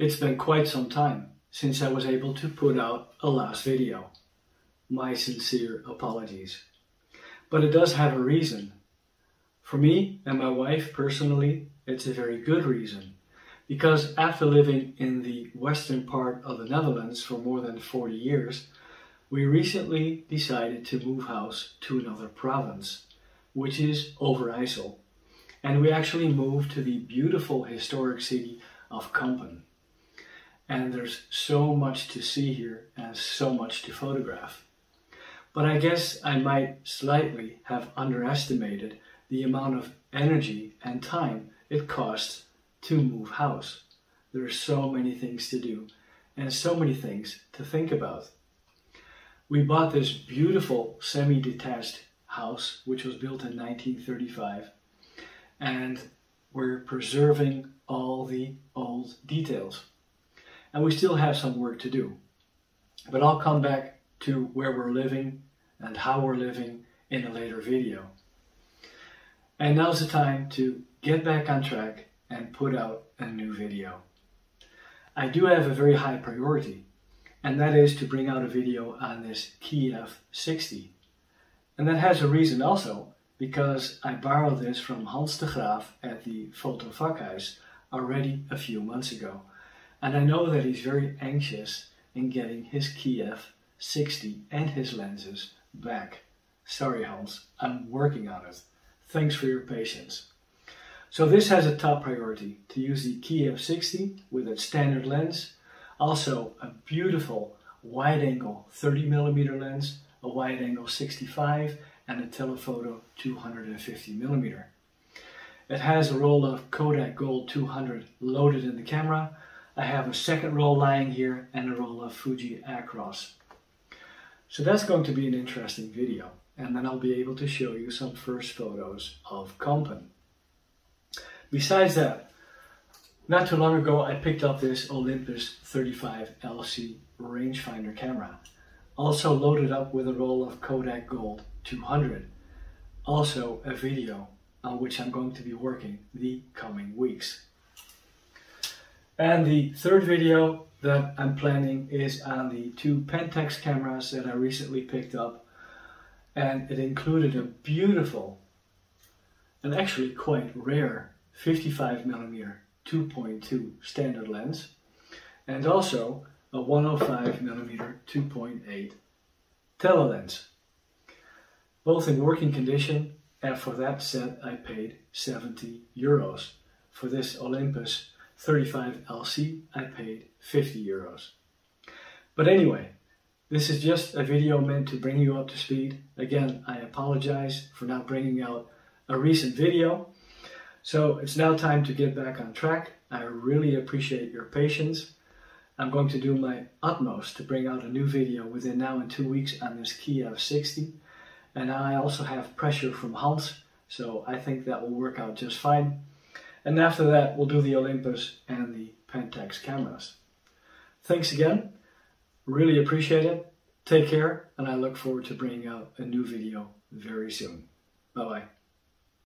It's been quite some time since I was able to put out a last video. My sincere apologies. But it does have a reason. For me and my wife personally, it's a very good reason. Because after living in the western part of the Netherlands for more than 40 years, we recently decided to move house to another province, which is Overijssel. And we actually moved to the beautiful historic city of Kampen. And there's so much to see here and so much to photograph. But I guess I might slightly have underestimated the amount of energy and time it costs to move house. There are so many things to do and so many things to think about. We bought this beautiful semi-detached house, which was built in 1935, and we're preserving all the old details and we still have some work to do. But I'll come back to where we're living and how we're living in a later video. And now's the time to get back on track and put out a new video. I do have a very high priority, and that is to bring out a video on this Kiev 60. And that has a reason also, because I borrowed this from Hans de Graaf at the Foto Vakhuis already a few months ago. And I know that he's very anxious in getting his Kiev 60 and his lenses back. Sorry Hans, I'm working on it. Thanks for your patience. So this has a top priority, to use the Kiev 60 with its standard lens, also a beautiful wide angle 30 millimeter lens, a wide angle 65 and a telephoto 250 millimeter. It has a roll of Kodak Gold 200 loaded in the camera, I have a second roll lying here and a roll of Fuji Acros. So that's going to be an interesting video and then I'll be able to show you some first photos of Kampen. Besides that, not too long ago I picked up this Olympus 35 LC rangefinder camera, also loaded up with a roll of Kodak Gold 200, also a video on which I'm going to be working the coming weeks. And the third video that I'm planning is on the two Pentax cameras that I recently picked up. And it included a beautiful and actually quite rare 55mm 2.2 standard lens and also a 105mm 2.8 telelens. Both in working condition and for that set I paid 70 euros for this Olympus 35 LC, I paid 50 euros. But anyway, this is just a video meant to bring you up to speed. Again, I apologize for not bringing out a recent video. So it's now time to get back on track. I really appreciate your patience. I'm going to do my utmost to bring out a new video within now and two weeks on this Kiev 60. And I also have pressure from Hans, so I think that will work out just fine. And after that, we'll do the Olympus and the Pentax cameras. Thanks again. Really appreciate it. Take care, and I look forward to bringing out a new video very soon. Bye-bye.